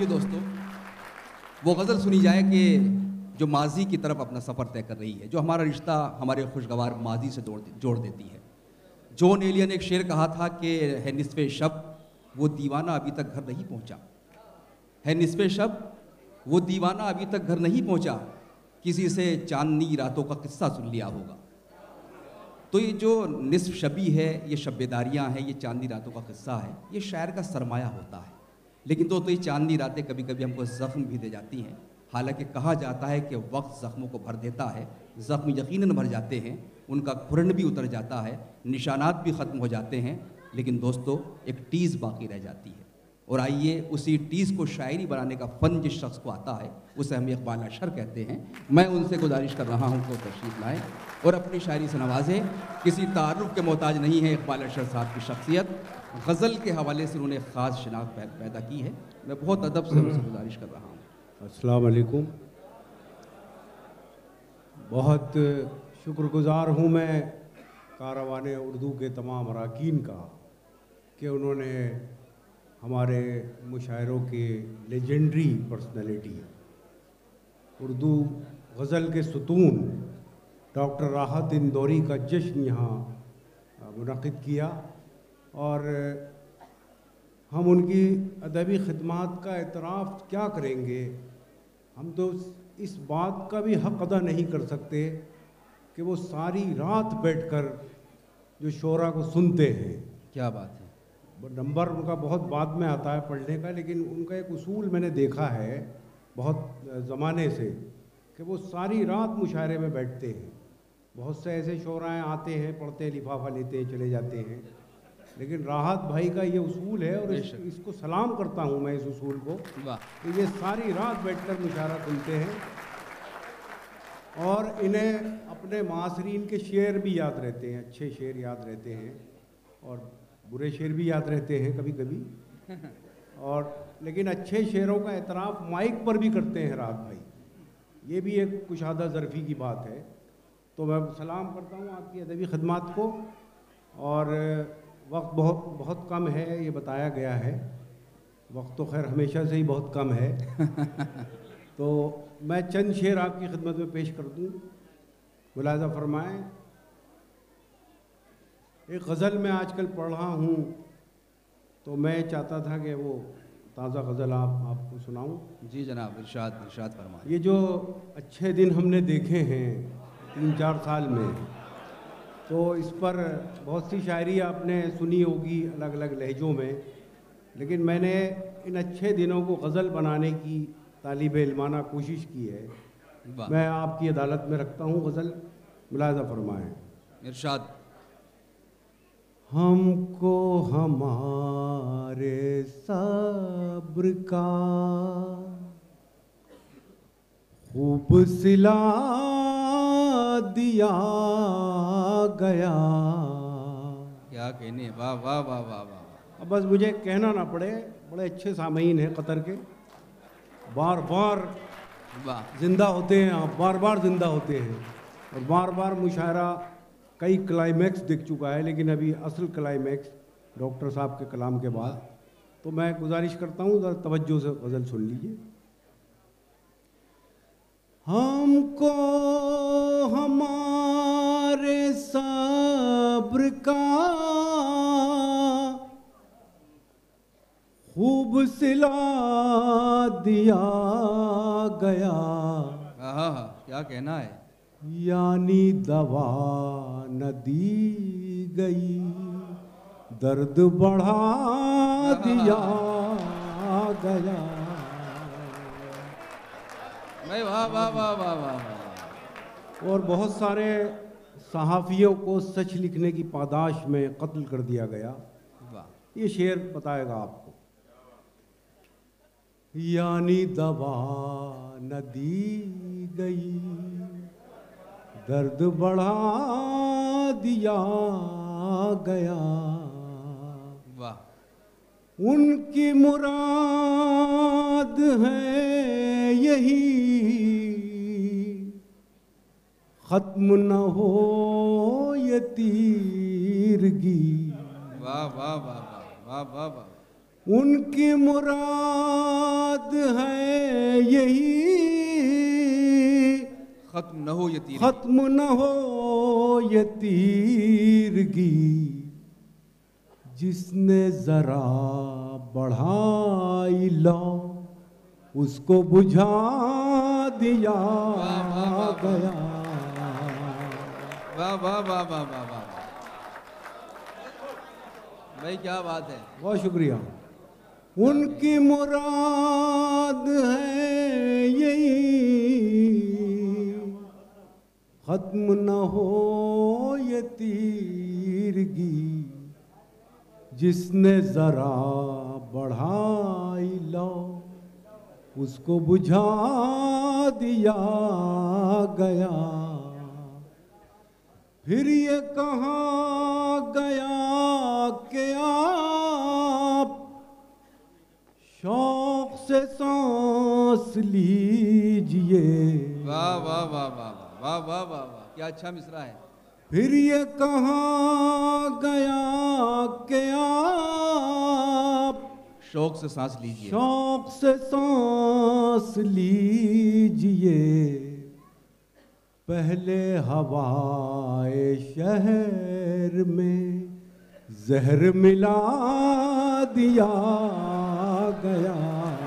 یہ دوستو، وہ غزل سنی جائے کہ جو ماضی کی طرف اپنا سفر طے کر رہی ہے، جو ہمارا رشتہ ہمارے خوشگوار ماضی سے جوڑ دیتی ہے۔ جون ایلین ایک شعر کہا تھا کہ ہے نصف شب، وہ دیوانہ ابھی تک گھر نہیں پہنچا۔ ہے نصف شب، وہ دیوانہ ابھی تک گھر نہیں پہنچا، کسی سے چاندنی راتوں کا قصہ سن لیا ہوگا۔ تو یہ جو نصف شبی ہے، یہ شب داریاں ہیں، یہ چاندنی راتوں کا قصہ ہے، یہ شاعر کا سرمایہ ہوتا ہے۔ لیکن تو یہ چاندنی راتیں کبھی کبھی ہم کو زخم بھی دے جاتی ہیں۔ حالانکہ کہا جاتا ہے کہ وقت زخموں کو بھر دیتا ہے، زخم یقیناً بھر جاتے ہیں، ان کا کھرن بھی اتر جاتا ہے، نشانات بھی ختم ہو جاتے ہیں، لیکن دوستو، ایک ٹیز باقی رہ جاتی ہے۔ اور آئیے اسی ٹیز کو شاعری بنانے کا فن جس شخص کو آتا ہے، اسے ہم اقبال اشر کہتے ہیں۔ میں ان سے گزارش کر رہا ہوں کہ تشریف لائیں اور اپنی شاعری سے نوازیں۔ کسی تعارف کے محتاج نہیں ہے اقبال اشر صاحب کی شخصیت۔ غزل کے حوالے سے انہوں نے خاص شناخت پیدا کی ہے۔ میں بہت ادب سے ان سے گزارش کر رہا ہوں۔ السلام علیکم۔ بہت شکر گزار ہوں میں کاروان اردو کے تمام اراکین کا کہ انہوں نے ہمارے مشاعروں کے لیجنڈری پرسنالٹی اردو غزل کے ستون ڈاکٹر راحت اندوری کا جشن یہاں منعقد کیا اور ہم ان کی ادبی خدمات کا اعتراف کیا کریں گے؟ ہم تو اس بات کا بھی حق ادا نہیں کر سکتے کہ وہ ساری رات بیٹھ کر جو شعرا کو سنتے ہیں۔ کیا بات ہے؟ نمبر ان کا بہت بعد میں آتا ہے پڑھنے کا لیکن ان کا ایک اصول میں نے دیکھا ہے بہت زمانے سے کہ وہ ساری رات مشاعرے میں بیٹھتے ہیں۔ بہت سے ایسے شعرائیں آتے ہیں پڑھتے لفافہ لیتے ہیں چلے جاتے ہیں۔ لیکن راحت بھائی کا یہ اصول ہے اور اس کو سلام کرتا ہوں میں اس اصول کو کہ یہ ساری رات بیٹھ کر مشاعرہ سنتے ہیں اور انہیں اپنے معاصرین کے شعر بھی یاد رہتے ہیں اچھے شعر یاد رہتے ہیں اور برے شعر بھی یاد رہتے ہیں کبھی کبھی۔ اور لیکن اچھے شعروں کا اعتراف مائک پر بھی کرتے ہیں راحت بھائی۔ یہ بھی ایک کشادہ ظرفی کی بات ہے۔ تو میں سلام کرتا ہوں آپ کی ادبی خدمات کو۔ اور وقت بہت بہت کم ہے، یہ بتایا گیا ہے۔ وقت تو خیر ہمیشہ سے ہی بہت کم ہے۔ تو میں چند شعر آپ کی خدمت میں پیش کر دوں۔ ملاحظہ فرمائیں۔ ایک غزل میں آج کل پڑھ رہا ہوں تو میں چاہتا تھا کہ وہ تازہ غزل آپ آپ کو سناؤں۔ جی جناب ارشاد ارشاد فرمائیں۔ یہ جو اچھے دن ہم نے دیکھے ہیں تین چار سال میں تو اس پر بہت سی شاعری آپ نے سنی ہوگی الگ الگ لہجوں میں لیکن میں نے ان اچھے دنوں کو غزل بنانے کی طالب علمانہ کوشش کی ہے۔ میں آپ کی عدالت میں رکھتا ہوں غزل ملاحظہ فرمائیں۔ ارشاد ہم کو ہمارے صبر کا خوب سلا دیا گیا۔ کیا کہنے؟ واہ واہ واہ واہ واہ اب بس مجھے کہنا نہ پڑے بڑے اچھے سامعین ہیں قطر کے۔ بار بار زندہ ہوتے ہیں آپ بار بار زندہ ہوتے ہیں۔ اور بار بار مشاعرہ کئی کلائمیکس دکھ چکا ہے لیکن ابھی اصل کلائمیکس ڈاکٹر صاحب کے کلام کے بعد۔ تو میں گزارش کرتا ہوں ذرا توجہ سے غزل سن لیجیے ہم کو ہمارے صبر کا خوب سلا دیا گیا۔ کیا کہنا ہے؟ یعنی دوا۔ نہ دی گئی درد بڑھا دیا گیا اور بہت سارے صحافیوں کو سچ لکھنے کی پاداش میں قتل کر دیا گیا یہ شعر بتائے گا آپ کو یعنی دوا نہ دی گئی درد بڑھا دیا گیا۔ ان کی مراد ہے یہی۔ ختم نہ ہو یہ تیرگی۔ واہ واہ واہ واہ واہ واہ۔ ان کی مراد ہے یہی۔ ختم نہ ہو یہ ختم نہ ہو یہ تیرگی جس نے ذرا بڑھائی لو اس کو بجھا دیا گیا۔ واہ واہ واہ واہ واہ واہ۔ بھائی کیا بات ہے؟ بہت شکریہ۔ ان کی مراد ہے یہی ختم نہ ہو یہ تیرگی۔ جس نے ذرا بڑھائی لو اس کو بجھا دیا گیا۔ پھر یہ کہاں گیا کہ آپ شوق سے سانس لیجیے۔ واہ واہ واہ واہ واہ واہ واہ واہ کیا اچھا مصرا ہے۔ پھر یہ کہاں گیا کہ آپ شوق سے سانس لیجیے۔ شوق سے سانس لیجیے۔ پہلے ہوائے شہر میں زہر ملا دیا گیا۔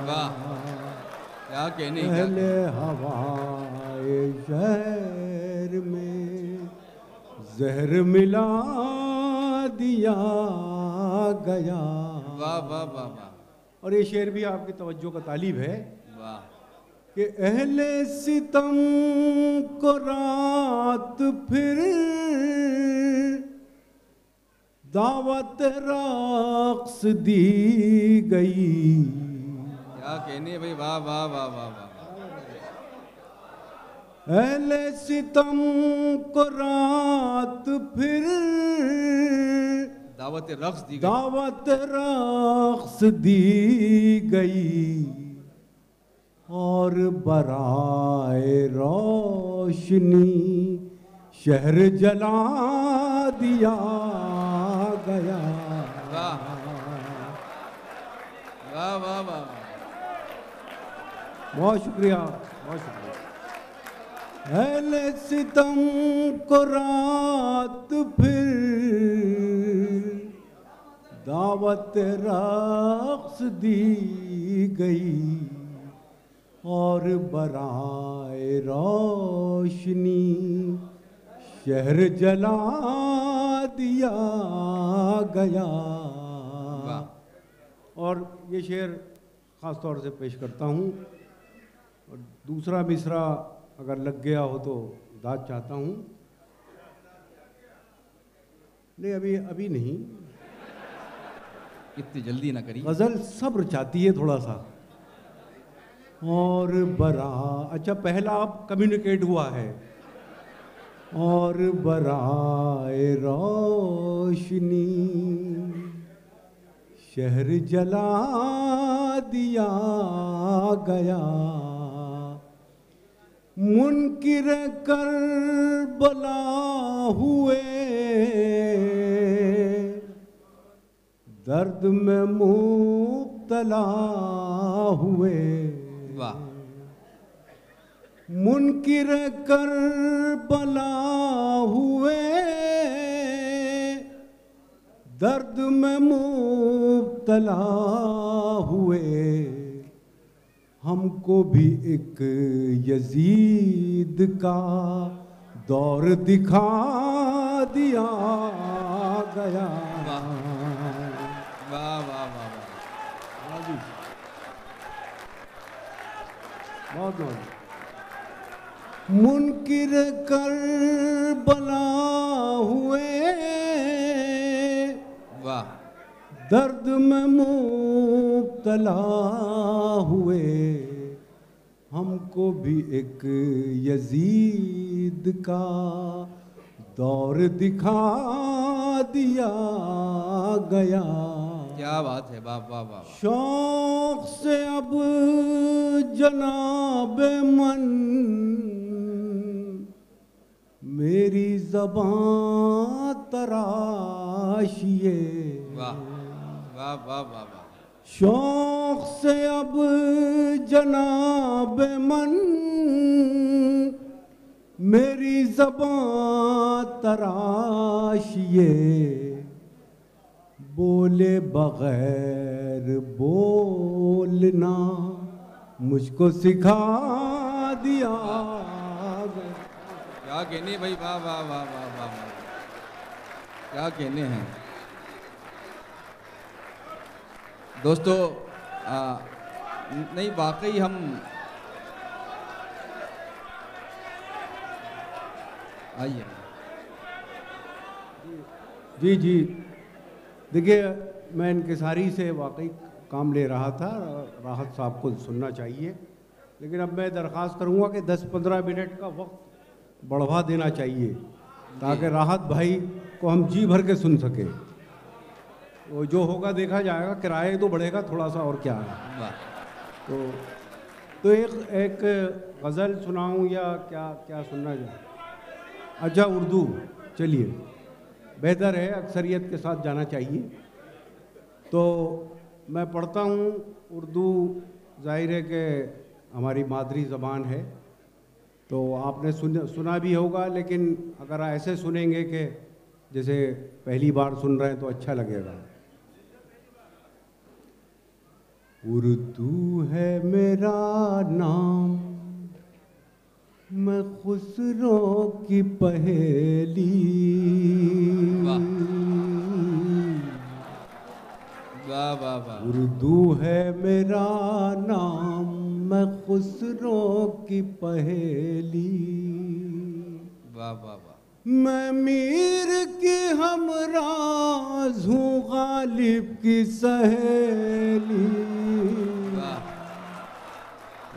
واہ کیا کہنے کیا پہلے ہوائے شہر زہر ملا دیا گیا۔ واہ واہ واہ واہ۔ اور یہ شعر بھی آپ کی توجہ کا طالب ہے۔ واہ۔ کہ اہل ستم کو رات پھر دعوت رقص دی گئی۔ کیا کہنے بھائی؟ واہ واہ واہ واہ واہ۔ اہل ستم کو رات پھر دعوت رقص دی گئی۔ دعوت رقص دی گئی۔ اور برائے روشنی شہر جلا دیا گیا۔ واہ۔ واہ واہ واہ بہت شکریہ بہت شکریہ۔ اہل ستم کو رات پھر دعوت رقص دی گئی اور برائے روشنی شہر جلا دیا گیا۔ اور یہ شعر خاص طور سے پیش کرتا ہوں۔ اور دوسرا مصرع اگر لگ گیا ہو تو داد چاہتا ہوں۔ نہیں ابھی ابھی نہیں۔ اتنی جلدی نہ کری غزل صبر چاہتی ہے تھوڑا سا۔ اور برا اچھا پہلا اب کمیونیکیٹ ہوا ہے۔ اور برائے روشنی شہر جلا دیا گیا۔ منکر کر بلا ہوئے۔ درد میں مبتلا ہوئے۔ واہ۔ منکر کر بلا ہوئے۔ درد میں مبتلا ہوئے۔ ہم کو بھی ایک یزید کا دور دکھا دیا گیا۔ واہ واہ واہ واہ جی۔ بہت بہت۔ منکر کر بلا ہوئے۔ واہ۔ درد میں مبتلا ہوئے۔ ہم کو بھی ایک یزید کا دور دکھا دیا گیا۔ کیا بات ہے واہ واہ واہ شوق سے اب جناب من۔ میری زبان تراشیے۔ واہ واہ واہ واہ۔ شوق سے اب جناب من، میری زبان تراشیے، بولے بغیر بولنا، مجھ کو سکھا دیا کیا کہنے بھائی؟ واہ واہ واہ واہ واہ واہ۔ کیا کہنے ہیں؟ دوستو نہیں واقعی ہم آئیے۔ جی جی۔ دیکھیے میں انکساری سے واقعی کام لے رہا تھا راحت صاحب کو سننا چاہیے۔ لیکن اب میں درخواست کروں گا کہ دس پندرہ منٹ کا وقت بڑھوا دینا چاہیے تاکہ راحت بھائی کو ہم جی بھر کے سن سکیں۔ وہ جو ہوگا دیکھا جائے گا کرایہ تو بڑھے گا تھوڑا سا اور کیا ہے۔ تو تو ایک ایک غزل سناؤں یا کیا کیا سننا جائے؟ اچھا اردو چلیے۔ بہتر ہے اکثریت کے ساتھ جانا چاہیے۔ تو میں پڑھتا ہوں اردو ظاہر ہے کہ ہماری مادری زبان ہے۔ تو آپ نے سن سنا بھی ہوگا لیکن اگر ایسے سنیں گے کہ جیسے پہلی بار سن رہے ہیں تو اچھا لگے گا۔ اردو ہے میرا نام۔ میں خسرو کی پہیلی اردو ہے میرا نام۔ میں خسرو کی پہیلی میں میر کی ہمراز ہوں غالب کی سہیلی۔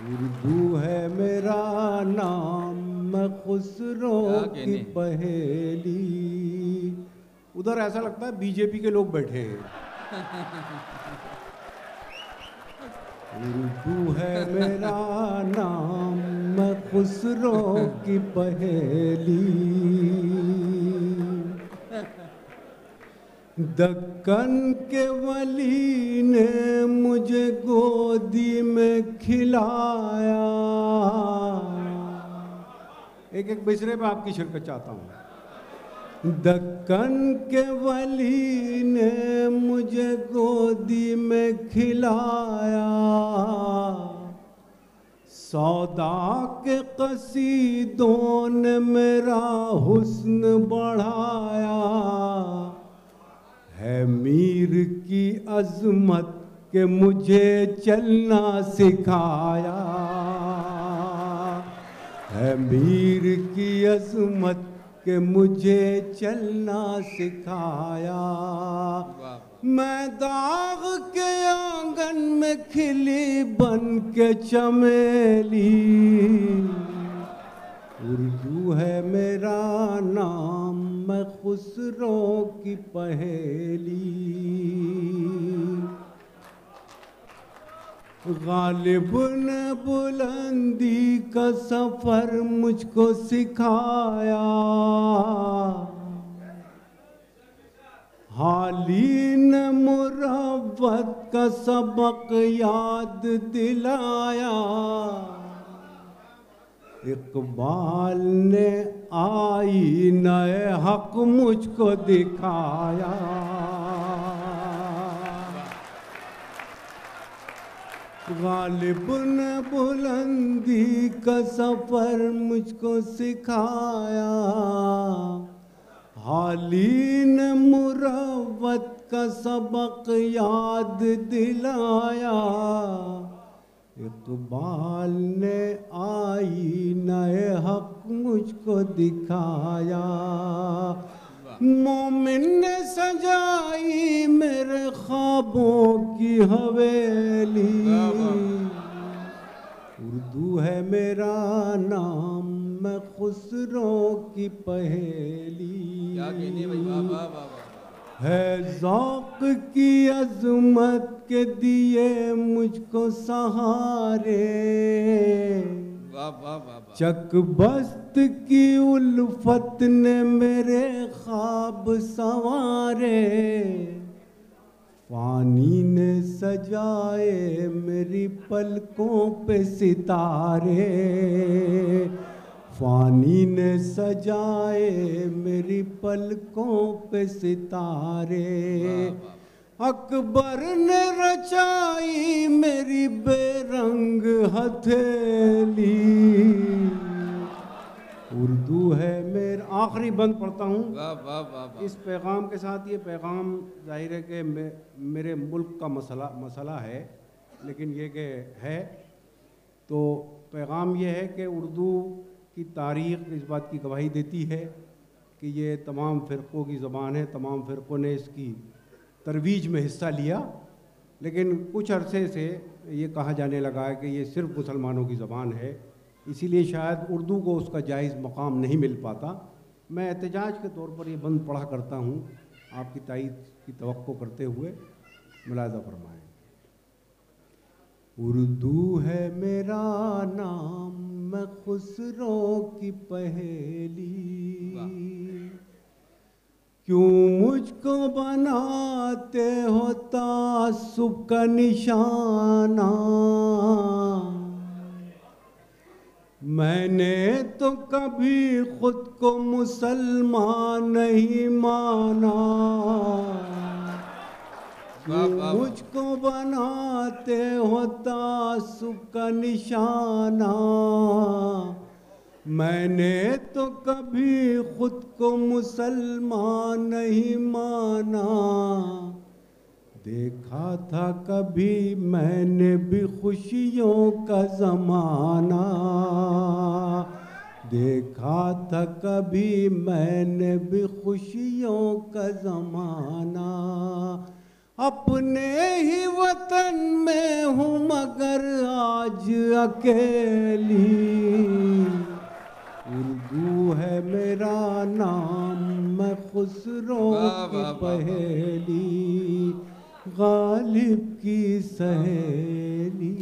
اردو ہے میرا نام میں خسرو کی؟ پہیلی۔ ادھر ایسا لگتا ہے بی جے پی کے لوگ بیٹھے۔ ہیں اردو ہے میرا نام میں خسرو کی پہیلی۔ دکن کے ولی نے مجھے گودی میں کھلایا۔ ایک ایک بسرے پہ آپ کی شرکت چاہتا ہوں۔ دکن کے ولی نے مجھے گودی میں کھلایا۔ سودا کے قصیدوں نے میرا حسن بڑھایا۔ ہے میر کی عظمت کہ مجھے چلنا سکھایا۔ ہے میر کی عظمت کہ مجھے چلنا سکھایا۔ میں داغ کے آنگن میں کھلی بن کے چمیلی۔ اردو ہے میرا نام، میں خسرو کی پہیلی غالب نے بلندی کا سفر مجھ کو سکھایا۔ حالی نے مروت کا سبق یاد دلایا۔ اقبال نے آئی نئے حق مجھ کو دکھایا۔ غالب نے بلندی کا سفر مجھ کو سکھایا۔ حالی نے مروت کا سبق یاد دلایا۔ اقبال نے آئی نئے حق مجھ کو دکھایا۔ مومن نے سجائی میرے خوابوں کی حویلی۔ اردو ہے میرا نام، میں خسرو کی پہیلی۔ ہے ذوق کی عظمت کے دیے مجھ کو سہارے۔ چک بست کی الفت نے میرے خواب سوارے فانی نے سجائے میری پلکوں پہ ستارے۔ فانی نے سجائے میری پلکوں پہ ستارے۔ اکبر نے رچائی میری بے رنگ ہتھیلی۔ اردو ہے میرا آخری بند پڑھتا ہوں۔ اس پیغام کے ساتھ یہ پیغام ظاہر ہے کہ میرے ملک کا مسئلہ مسئلہ ہے لیکن یہ کہ ہے۔ تو پیغام یہ ہے کہ اردو کی تاریخ اس بات کی گواہی دیتی ہے کہ یہ تمام فرقوں کی زبان ہے، تمام فرقوں نے اس کی ترویج میں حصہ لیا۔ لیکن کچھ عرصے سے یہ کہا جانے لگا ہے کہ یہ صرف مسلمانوں کی زبان ہے، اسی لیے شاید اردو کو اس کا جائز مقام نہیں مل پاتا۔ میں احتجاج کے طور پر یہ بند پڑھا کرتا ہوں۔ آپ کی تائید کی توقع کرتے ہوئے ملاحظہ فرمائیں۔ اردو ہے میرا نام۔ میں خسرو کی پہلی۔ کیوں مجھ کو بناتے ہو تعصب کا نشانہ؟ میں نے تو کبھی خود کو مسلمان نہیں مانا۔ مجھ کو بناتے ہو تعصب کا نشانہ۔ میں نے تو کبھی خود کو مسلمان نہیں مانا۔ دیکھا تھا کبھی میں نے بھی خوشیوں کا زمانہ۔ دیکھا تھا کبھی میں نے بھی خوشیوں کا زمانہ۔ اپنے ہی وطن میں ہوں مگر آج اکیلی اردو ہے میرا نام میں خسرو واہ، واہ، کی۔ پہلی غالب کی سہیلی